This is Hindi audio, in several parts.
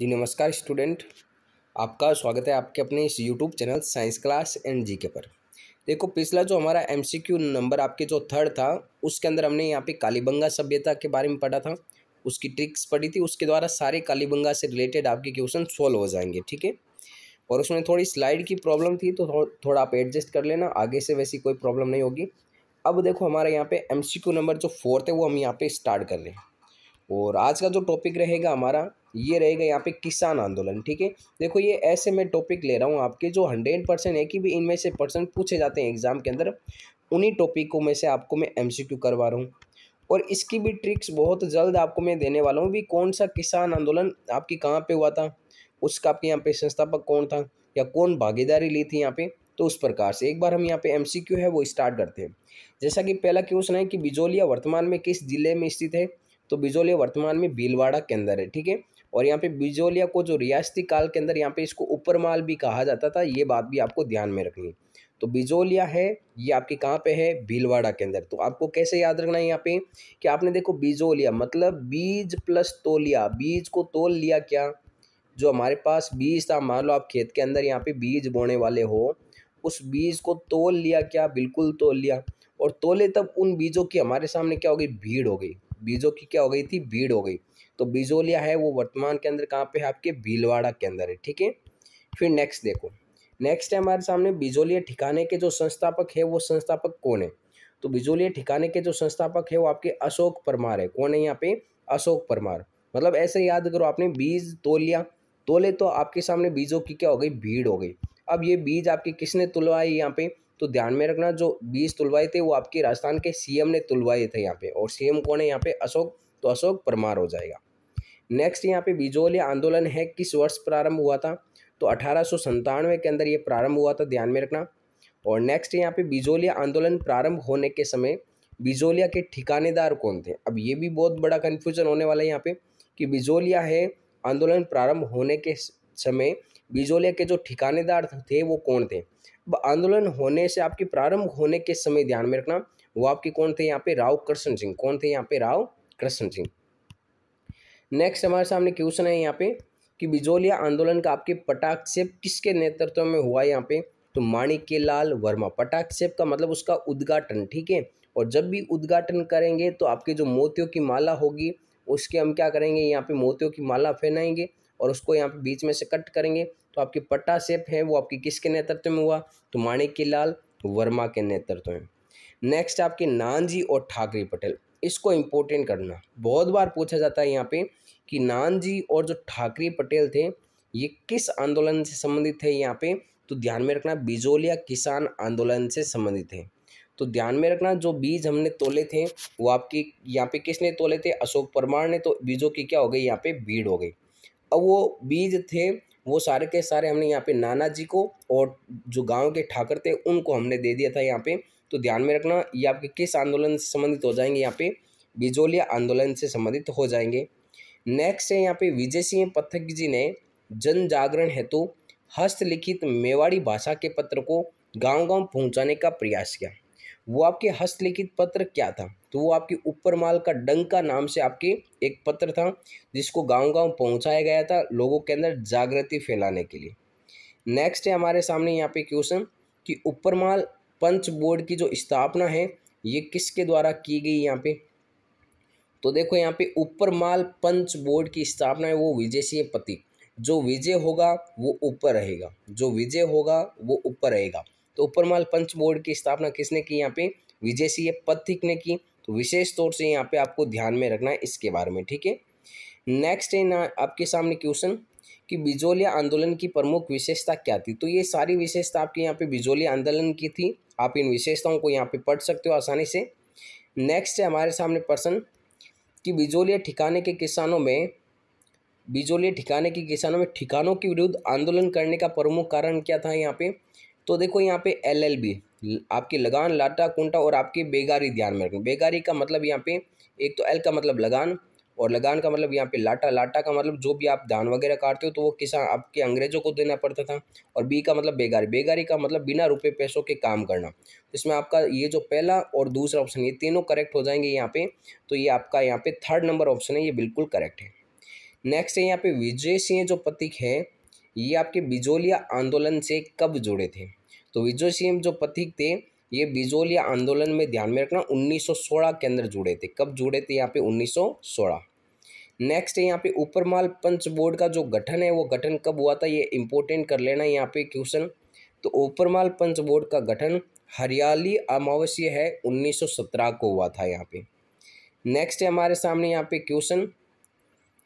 जी नमस्कार स्टूडेंट। आपका स्वागत है आपके अपने इस YouTube channel science class and G K पर। देखो, पिछला जो हमारा एमसीक्यू नंबर आपके जो थर्ड था, उसके अंदर हमने यहाँ पे कालीबंगा सभ्यता के बारे में पढ़ा था। उसकी ट्रिक्स पढ़ी थी, उसके द्वारा सारे कालीबंगा से रिलेटेड आपके क्वेश्चन सोल्व हो जाएँगे, ठीक है? और उसमें थोड़ी स्लाइड की प्रॉब्लम थी तो थोड़ा आप एडजस्ट कर लेना, आगे से वैसी कोई प्रॉब्लम नहीं होगी। अब देखो, हमारे यहाँ पे एम सी क्यू नंबर जो फोर्थ है, वो हम यहाँ पे स्टार्ट कर रहे हैं। और आज का जो टॉपिक रहेगा हमारा ये रहेगा यहाँ पे किसान आंदोलन, ठीक है? देखो ये ऐसे मैं टॉपिक ले रहा हूँ आपके जो हंड्रेड परसेंट है कि भी इनमें से परसेंट पूछे जाते हैं एग्ज़ाम के अंदर, उन्हीं टॉपिकों में से आपको मैं एमसीक्यू करवा रहा हूँ। और इसकी भी ट्रिक्स बहुत जल्द आपको मैं देने वाला हूँ भी कौन सा किसान आंदोलन आपकी कहाँ पर हुआ था, उसका आपके यहाँ पे संस्थापक कौन था, या कौन भागीदारी ली थी यहाँ पे तो उस प्रकार से एक बार हम यहाँ पे एमसीक्यू है, वो स्टार्ट करते हैं। जैसा कि पहला क्वेश्चन है कि बिजोलिया वर्तमान में किस ज़िले में स्थित है? तो बिजोलिया वर्तमान में भीलवाड़ा के अंदर है, ठीक है? और यहाँ पे बिजोलिया को जो रियासती काल के अंदर यहाँ पे इसको ऊपरमाल भी कहा जाता था, ये बात भी आपको ध्यान में रखनी तो बिजोलिया है, ये आपके कहाँ पे है? भीलवाड़ा के अंदर। तो आपको कैसे याद रखना है यहाँ पे कि आपने देखो बिजोलिया मतलब बीज प्लस तोलिया। बीज को तोल लिया क्या? जो हमारे पास बीज था, मान लो आप खेत के अंदर यहाँ पे बीज बोने वाले हो, उस बीज को तोल लिया क्या? बिल्कुल तोल लिया। और तोले तब उन बीजों की हमारे सामने क्या हो गई? भीड़ हो गई। बीजों की क्या हो गई थी? भीड़ हो गई। तो बिजोलिया है वो वर्तमान के अंदर कहाँ पे है? आपके भीलवाड़ा के अंदर है, ठीक है? फिर नेक्स्ट देखो। नेक्स्ट है हमारे सामने बिजोलिया ठिकाने के जो संस्थापक है, वो संस्थापक कौन है? तो बिजोलिया ठिकाने के जो संस्थापक है, वो आपके अशोक परमार है। कौन है यहाँ पे? अशोक परमार। मतलब ऐसे याद करो आपने, बीज तोल लिया तोले तो आपके सामने बीजों की क्या हो गई? भीड़ हो गई। अब ये बीज आपके किसने तुलवाए यहाँ पे? तो ध्यान में रखना, जो बीज तुलवाए थे, वो आपके राजस्थान के सीएम ने तुलवाए थे यहाँ पे, और सीएम कौन है यहाँ पे? अशोक तो अशोक परमार हो जाएगा। नेक्स्ट यहाँ पे बिजोलिया आंदोलन है, किस वर्ष प्रारंभ हुआ था? तो अठारह के अंदर ये प्रारंभ हुआ था, ध्यान में रखना। और नेक्स्ट यहाँ पे बिजोलिया आंदोलन प्रारंभ होने के समय, बिजोलिया के ठिकानेदार कौन थे? अब ये भी बहुत बड़ा कन्फ्यूज़न होने वाला है यहाँ पे, कि बिजोलिया है, आंदोलन प्रारंभ होने के समय, बिजोलिया के जो ठिकानेदार थे, वो कौन थे? आंदोलन होने से आपके प्रारंभ होने के समय ध्यान में रखना, वो आपके कौन थे यहाँ पे? राव कृष्ण सिंह। कौन थे यहाँ पे? राव कृष्ण सिंह। नेक्स्ट हमारे सामने क्वेश्चन है यहाँ पे कि बिजोलिया आंदोलन का आपके पटाक्षेप किसके नेतृत्व में हुआ यहाँ पे? तो माणिक्य लाल वर्मा। पटाक्षेप का मतलब उसका उद्घाटन, ठीक है? और जब भी उद्घाटन करेंगे तो आपके जो मोतियों की माला होगी, उसके हम क्या करेंगे? यहाँ पे मोतियों की माला पहनाएँगे और उसको यहाँ पे बीच में से कट करेंगे। तो आपकी पट्टा सेप है, वो आपकी किसके नेतृत्व में हुआ? तो माणिक्य लाल, वर्मा के नेतृत्व में। नेक्स्ट आपके नानजी और ठाकरे पटेल। इसको इम्पोर्टेंट करना। बहुत बार पूछा जाता है यहाँ पे कि नानजी और जो ठाकरे पटेल थे, ये किस आंदोलन से संबंधित थे यहाँ पे? तो ध्यान में रखना, बिजोलिया किसान आंदोलन से संबंधित है तो ध्यान में रखना, जो बीज हमने तोले थे, वो आपकी यहाँ पे किसने तोले थे? अशोक परमार ने। तो बीजों की क्या हो गई? यहाँ पे भीड़ हो गई। अब वो बीज थे वो सारे के सारे हमने यहाँ पे नाना जी को और जो गाँव के ठाकर थे, उनको हमने दे दिया था यहाँ पे। तो ध्यान में रखना, ये आपके किस आंदोलन से संबंधित हो जाएँगे यहाँ पे? बिजोलिया आंदोलन से संबंधित हो जाएँगे। नेक्स्ट है यहाँ पे विजय सिंह पथक जी ने जन जागरण हेतु हस्तलिखित मेवाड़ी भाषा के पत्र को गाँव गाँव पहुँचाने का प्रयास किया। वो आपके हस्तलिखित पत्र क्या था? तो वो आपके ऊपर माल का डंका नाम से आपके एक पत्र था, जिसको गाँव गाँव पहुँचाया गया था लोगों के अंदर जागृति फैलाने के लिए। नेक्स्ट है हमारे सामने यहाँ पे क्वेश्चन कि ऊपरमाल पंच बोर्ड की जो स्थापना है, ये किसके द्वारा की गई यहाँ पे? तो देखो यहाँ पे ऊपरमाल पंच बोर्ड की स्थापना है वो विजय सिंह पति। जो विजय होगा, वो ऊपर रहेगा। जो विजय होगा, वो ऊपर रहेगा। तो ऊपरमाल पंच बोर्ड की स्थापना किसने की यहाँ पे? विजय पथिक ने की। तो विशेष तौर से यहाँ पे आपको ध्यान में रखना है इसके बारे में, ठीक है? नेक्स्ट है ना, आपके सामने क्वेश्चन कि बिजोलिया आंदोलन की प्रमुख विशेषता क्या थी? तो ये सारी विशेषता आपके यहाँ पे बिजोलिया आंदोलन की थी। आप इन विशेषताओं को यहाँ पे पढ़ सकते हो आसानी से। नेक्स्ट है हमारे सामने प्रश्न कि बिजोलिया ठिकाने के किसानों में, बिजोलिया ठिकाने के किसानों में ठिकानों के विरुद्ध आंदोलन करने का प्रमुख कारण क्या था यहाँ पे? तो देखो यहाँ पे एल एल बी आपकी लगान, लाटा, कुंटा और आपकी बेगारी ध्यान में रखें बेगारी का मतलब यहाँ पे, एक तो एल का मतलब लगान और लगान का मतलब यहाँ पे लाटा। लाटा का मतलब जो भी आप धान वगैरह काटते हो तो वो किसान, आपके अंग्रेज़ों को देना पड़ता था। और बी का मतलब बेगारी। बेगारी का मतलब बिना रुपए पैसों के काम करना। इसमें आपका ये जो पहला और दूसरा ऑप्शन ये तीनों करेक्ट हो जाएँगे यहाँ पे। तो ये आपका यहाँ पे थर्ड नंबर ऑप्शन है, ये बिल्कुल करेक्ट है। नेक्स्ट है यहाँ पे विजय सिंह जो प्रतीक है, ये आपके बिजोलिया आंदोलन से कब जुड़े थे? तो सिंह जो पथिक थे, ये बिजोलिया आंदोलन में ध्यान में रखना 1916 के अंदर जुड़े थे। कब जुड़े थे यहाँ पे 1916 नेक्स्ट है यहाँ पे ऊपरमाल पंच बोर्ड का जो गठन है, वो गठन कब हुआ था, ये इम्पोर्टेंट कर लेना यहाँ पे क्वेश्चन तो ऊपरमाल पंच बोर्ड का गठन हरियाली अमावस्या है 1917 को हुआ था यहाँ पे। नेक्स्ट है हमारे सामने यहाँ पे क्वेश्चन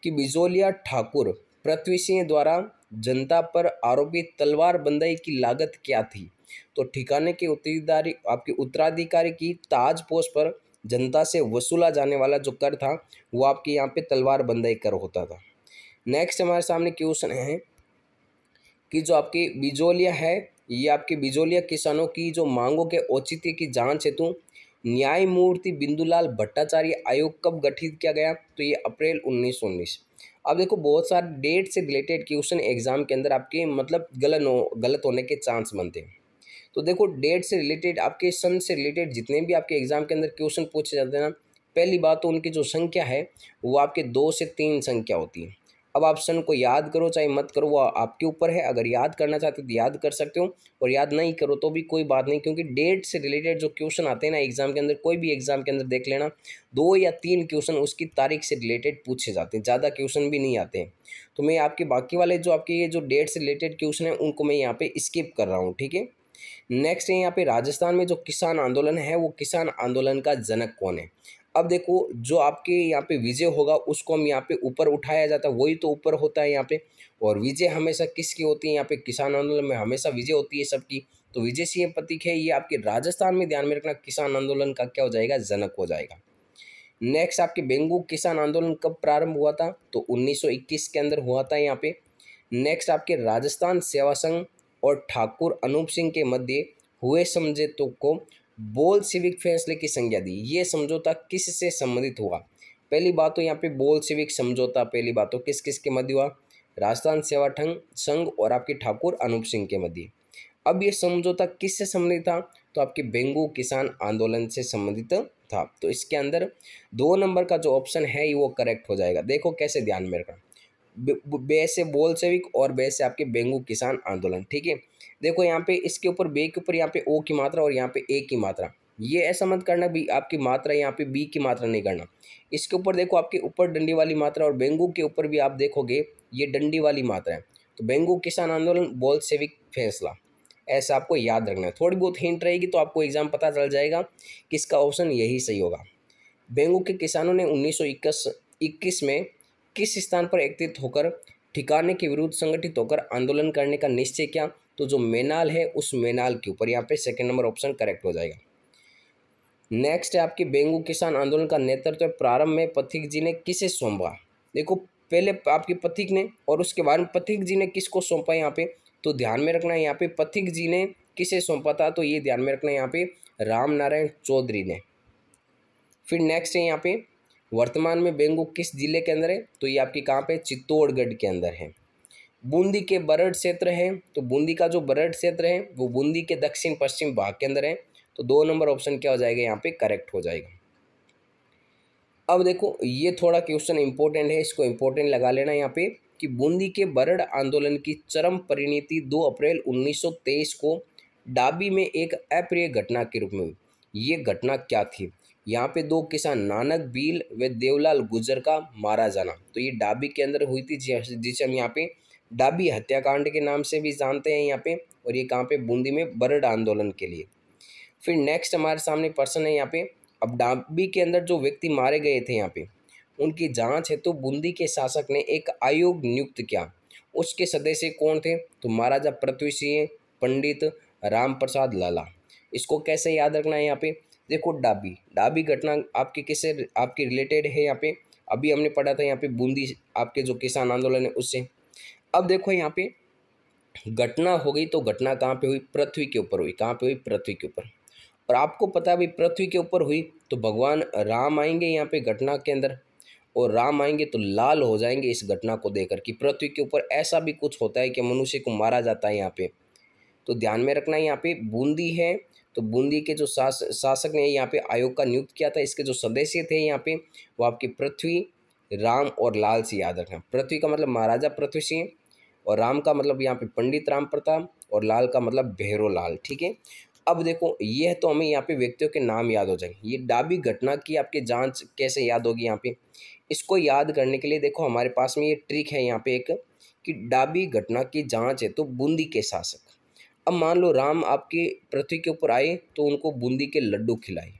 कि बिजोलिया ठाकुर पृथ्वी सिंह द्वारा जनता पर आरोपित तलवार बंदाई की लागत क्या थी? तो ठिकाने के उत्तराधिकारी, आपके उत्तराधिकारी की ताज पोस्ट पर जनता से वसूला जाने वाला जो कर था, वो आपके यहाँ पे तलवार बंदाई कर होता था। नेक्स्ट हमारे सामने क्वेश्चन है कि जो आपकी बिजोलिया है, ये आपके बिजोलिया किसानों की जो मांगों के औचित्य की जाँच हेतु न्यायमूर्ति बिंदुलाल भट्टाचार्य आयोग कब गठित किया गया तो ये अप्रैल उन्नीस उन्नीस। अब देखो, बहुत सारे डेट से रिलेटेड क्वेश्चन एग्ज़ाम के अंदर आपके मतलब गलत गलत होने के चांस बनते हैं। तो देखो डेट से रिलेटेड आपके सन से रिलेटेड जितने भी आपके एग्ज़ाम के अंदर क्वेश्चन पूछे जाते हैं ना, पहली बात तो उनकी जो संख्या है, वो आपके दो से तीन संख्या होती है। अब आप सन को याद करो, चाहे मत करो, वो आपके ऊपर है। अगर याद करना चाहते हो तो याद कर सकते हो, और याद नहीं करो तो भी कोई बात नहीं, क्योंकि डेट से रिलेटेड जो क्वेश्चन आते हैं ना एग्ज़ाम के अंदर, कोई भी एग्ज़ाम के अंदर देख लेना, दो या तीन क्वेश्चन उसकी तारीख से रिलेटेड पूछे जाते हैं, ज़्यादा क्वेश्चन भी नहीं आते हैं। तो मैं आपके बाकी वाले जो आपके ये जो डेट से रिलेटेड क्वेश्चन है, उनको मैं यहाँ पर स्किप कर रहा हूँ, ठीक है? नेक्स्ट है यहाँ पे राजस्थान में जो किसान आंदोलन है, वो किसान आंदोलन का जनक कौन है? अब देखो, जो आपके यहाँ पे विजय होगा, उसको हम यहाँ पे ऊपर उठाया जाता है, वही तो ऊपर होता है यहाँ पे। और विजय हमेशा किसकी होती है? यहाँ पे किसान आंदोलन में हमेशा विजय होती है सबकी। तो विजय सिंह प्रतीक है, ये आपके राजस्थान में ध्यान में रखना, किसान आंदोलन का क्या हो जाएगा? जनक हो जाएगा। नेक्स्ट आपके बेंगू किसान आंदोलन कब प्रारंभ हुआ था? तो 1921 के अंदर हुआ था यहाँ पे। नेक्स्ट आपके राजस्थान सेवा संघ और ठाकुर अनूप सिंह के मध्य हुए समझौतों को बोल सिविक फैसले की संज्ञा दी। ये समझौता किस से संबंधित हुआ? पहली बात तो यहाँ पे बोल सिविक समझौता, पहली बात तो किस किस के मध्य हुआ? राजस्थान सेवा ठंग संघ और आपके ठाकुर अनूप सिंह के मध्य। अब ये समझौता किस से संबंधित था? तो आपके बेंगू किसान आंदोलन से संबंधित था। तो इसके अंदर दो नंबर का जो ऑप्शन है वो करेक्ट हो जाएगा। देखो कैसे ध्यान में रखना। बे से बोल सेविक और बे से आपके बेंगू किसान आंदोलन, ठीक है? देखो यहाँ पे इसके ऊपर, बे के ऊपर यहाँ पे ओ की मात्रा और यहाँ पे ए की मात्रा। ये ऐसा मत करना भी आपकी मात्रा यहाँ पे बी की मात्रा नहीं करना। इसके ऊपर देखो आपके ऊपर डंडी वाली मात्रा और बेंगू के ऊपर भी आप देखोगे, ये डंडी वाली मात्रा है। तो बेंगू किसान आंदोलन, बोल सेविक फैसला। ऐसा आपको याद रखना है। थोड़ी बहुत हिंट रहेगी तो आपको एग्ज़ाम पता चल जाएगा कि इसका ऑप्शन यही सही होगा। बेंगू के किसानों ने उन्नीस इक्कीस में किस स्थान पर एकत्रित होकर, ठिकाने के विरुद्ध संगठित होकर आंदोलन करने का निश्चय किया तो जो मेनाल है, उस मेनाल के ऊपर यहाँ पे सेकंड नंबर ऑप्शन करेक्ट हो जाएगा। नेक्स्ट है आपके बेंगू किसान आंदोलन का नेतृत्व प्रारंभ में पथिक जी ने किसे सौंपा? देखो, पहले आपके पथिक ने और उसके बाद में पथिक जी ने किसको सौंपा यहाँ पे? तो ध्यान में रखना है यहाँ पे पथिक जी ने किसे सौंपा था? तो ये ध्यान में रखना है यहाँ पे राम नारायण चौधरी ने। फिर नेक्स्ट है यहाँ पे वर्तमान में बेंगू किस ज़िले के अंदर है? तो ये आपकी कहाँ पे? चित्तौड़गढ़ के अंदर है। बूंदी के बरड क्षेत्र है। तो बूंदी का जो बरड क्षेत्र है, वो बूंदी के दक्षिण पश्चिम भाग के अंदर है। तो दो नंबर ऑप्शन क्या हो जाएगा? यहाँ पे करेक्ट हो जाएगा। अब देखो, ये थोड़ा क्वेश्चन इंपॉर्टेंट है, इसको इंपॉर्टेंट लगा लेना यहाँ पे कि बूंदी के बरड आंदोलन की चरम परिणति 2 अप्रैल 1923 को डाबी में एक अप्रिय घटना के रूप में हुई। ये घटना क्या थी? यहाँ पे दो किसान, नानक बील व देवलाल गुजर का मारा जाना। तो ये डाबी के अंदर हुई थी जिसे हम यहाँ पे डाबी हत्याकांड के नाम से भी जानते हैं यहाँ पे और ये कहाँ पे? बूंदी में बरड आंदोलन के लिए। फिर नेक्स्ट हमारे सामने पर्सन है यहाँ पे। अब डाबी के अंदर जो व्यक्ति मारे गए थे यहाँ पे, उनकी जाँच है तो बूंदी के शासक ने एक आयोग नियुक्त किया। उसके सदस्य कौन थे? तो महाराजा पृथ्वी सिंह, पंडित राम प्रसाद लाला। इसको कैसे याद रखना है यहाँ पे? देखो, डाबी। डाबी घटना आपके किससे आपके रिलेटेड है यहाँ पे? अभी हमने पढ़ा था यहाँ पे बूंदी आपके जो किसान आंदोलन है उससे। अब देखो यहाँ पे, घटना हो गई तो घटना कहाँ पे हुई? पृथ्वी के ऊपर हुई। कहाँ पे हुई? पृथ्वी के ऊपर। और आपको पता भी पृथ्वी के ऊपर हुई तो भगवान राम आएँगे यहाँ पे घटना के अंदर। और राम आएँगे तो लाल हो जाएँगे इस घटना को देखकर कि पृथ्वी के ऊपर ऐसा भी कुछ होता है कि मनुष्य को मारा जाता है यहाँ पे। तो ध्यान में रखना यहाँ पे, बूंदी है तो बूंदी के जो शास, शासक ने यहाँ पे आयोग का नियुक्त किया था, इसके जो सदस्य थे यहाँ पे, वो आपके पृथ्वी, राम और लाल से याद रखना। पृथ्वी का मतलब महाराजा पृथ्वी सिंह, और राम का मतलब यहाँ पे पंडित राम प्रताप, और लाल का मतलब भैरो लाल, ठीक है? अब देखो, यह तो हमें यहाँ पे व्यक्तियों के नाम याद हो जाएँगे। ये डाबी घटना की आपकी जाँच कैसे याद होगी यहाँ पे? इसको याद करने के लिए देखो, हमारे पास में ये ट्रिक है यहाँ पे एक, कि डाबी घटना की जाँच है तो बूंदी के शासक। अब मान लो राम आपकी पृथ्वी के ऊपर आए तो उनको बूंदी के लड्डू खिलाए।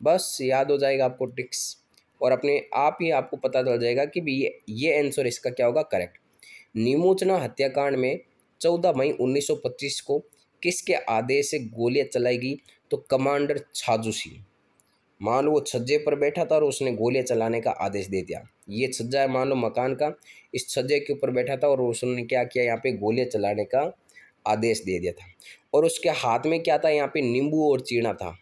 बस, याद हो जाएगा आपको ट्रिक्स और अपने आप ही आपको पता चल जाएगा कि भी ये ये आंसर इसका क्या होगा? करेक्ट निमोचना हत्याकांड में चौदह मई 1925 को किसके आदेश से गोलियाँ चलाई गई तो कमांडर छाजू सिंह। मान लो वो छज्जे पर बैठा था और उसने गोलियाँ चलाने का आदेश दे दिया। ये छज्जा है, मान लो मकान का। इस छज्जे के ऊपर बैठा था और उसने क्या किया? यहाँ पे गोलियाँ चलाने का आदेश दे दिया था। और उसके हाथ में क्या था? यहाँ पे नींबू और चीना था।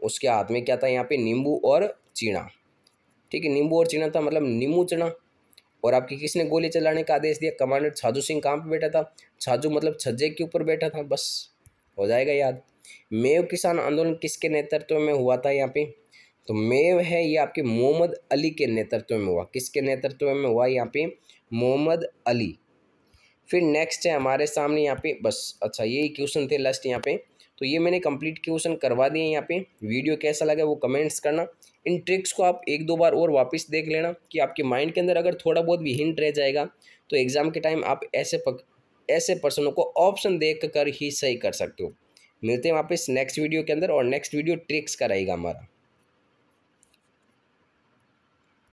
उसके हाथ में क्या था? यहाँ पे नींबू और चीना। ठीक है, नींबू और चीना था मतलब नींबू चना। और आपकी किसने गोली चलाने का आदेश दिया? कमांडर छाजू सिंह कहाँ पर बैठा था? छाजू मतलब छज्जे के ऊपर बैठा था, बस। हो जाएगा याद। मेव किसान आंदोलन किसके नेतृत्व में हुआ था यहाँ पे? तो मेव है ये आपके मोहम्मद अली के नेतृत्व में हुआ। किसके नेतृत्व में हुआ यहाँ पे? मोहम्मद अली। फिर नेक्स्ट है हमारे सामने यहाँ पे बस अच्छा यही क्वेश्चन थे लास्ट यहाँ पे। तो ये मैंने कंप्लीट क्वेश्चन करवा दिए यहाँ पे। वीडियो कैसा लगा वो कमेंट्स करना। इन ट्रिक्स को आप एक दो बार और वापस देख लेना कि आपके माइंड के अंदर अगर थोड़ा बहुत भी हिंट रह जाएगा तो एग्ज़ाम के टाइम आप ऐसे पक, ऐसे पर्सनों को ऑप्शन देख कर ही सही कर सकते हो। मिलते हैं वापस नेक्स्ट वीडियो के अंदर और नेक्स्ट वीडियो ट्रिक्स का रहेगा हमारा।